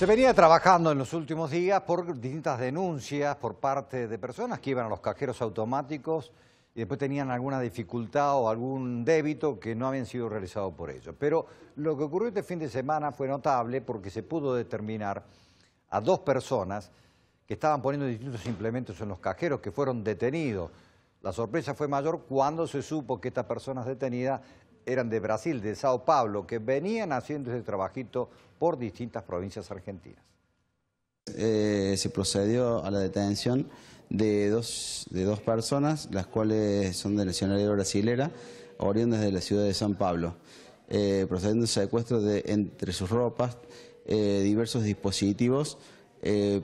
Se venía trabajando en los últimos días por distintas denuncias por parte de personas que iban a los cajeros automáticos y después tenían alguna dificultad o algún débito que no habían sido realizados por ellos. Pero lo que ocurrió este fin de semana fue notable porque se pudo determinar a dos personas que estaban poniendo distintos implementos en los cajeros que fueron detenidos. La sorpresa fue mayor cuando se supo que estas personas detenidas eran de Brasil, de Sao Paulo, que venían haciendo ese trabajito por distintas provincias argentinas. Eh, se procedió a la detención de dos, de dos personas, las cuales son de nacionalidad brasilera, oriundas de la ciudad de San Pablo, eh, procediendo al secuestro de entre sus ropas eh, diversos dispositivos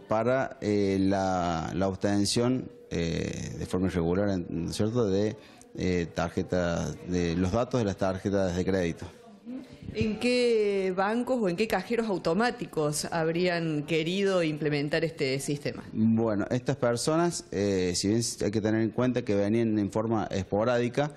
para la, la, obtención de forma irregular, ¿cierto?, de eh, tarjetas, de los datos de las tarjetas de crédito. ¿En qué bancos o en qué cajeros automáticos habrían querido implementar este sistema? Bueno, estas personas, eh, si bien hay que tener en cuenta que venían en forma esporádica,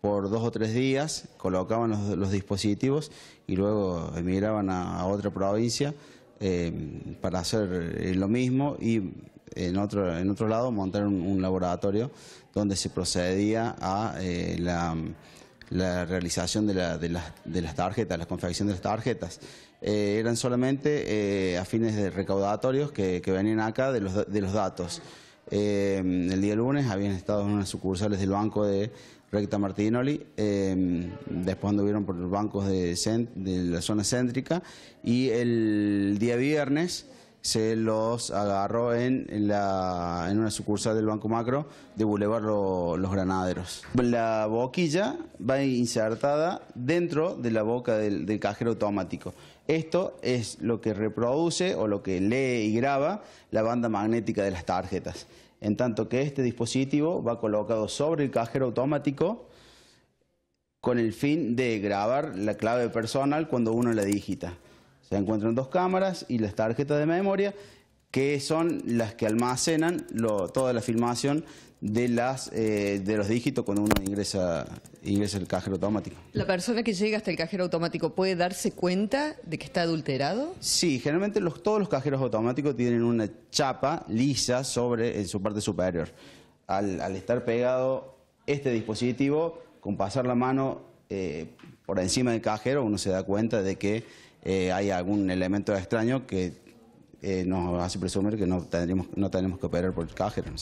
por dos o tres días colocaban los, dispositivos y luego emigraban a, otra provincia eh, para hacer lo mismo y en otro, en otro lado montar un, laboratorio donde se procedía a eh, la, realización de, la, de, las tarjetas, la confección de las tarjetas. Eh, eran solamente eh, a fines de recaudatorios que, venían acá de los, de los datos. el día lunes habían estado en unas sucursales del banco de Recta Martinoli, después anduvieron por los bancos de, de la zona céntrica y el día viernes se los agarró en, en una sucursal del Banco Macro de Boulevard Los Granaderos. La boquilla va insertada dentro de la boca del, cajero automático. Esto es lo que reproduce o lo que lee y graba la banda magnética de las tarjetas. En tanto que este dispositivo va colocado sobre el cajero automático con el fin de grabar la clave personal cuando uno la digita. Se encuentran dos cámaras y las tarjetas de memoria que son las que almacenan toda la filmación de, las, eh, de los dígitos cuando uno ingresa, ingresa el cajero automático. ¿La persona que llega hasta el cajero automático puede darse cuenta de que está adulterado? Sí, generalmente los, todos los cajeros automáticos tienen una chapa lisa sobre en su parte superior. Al, estar pegado este dispositivo, con pasar la mano eh, por encima del cajero, uno se da cuenta de que eh, hay algún elemento extraño que eh, nos hace presumir que no, tendríamos, no tenemos que operar por cajero.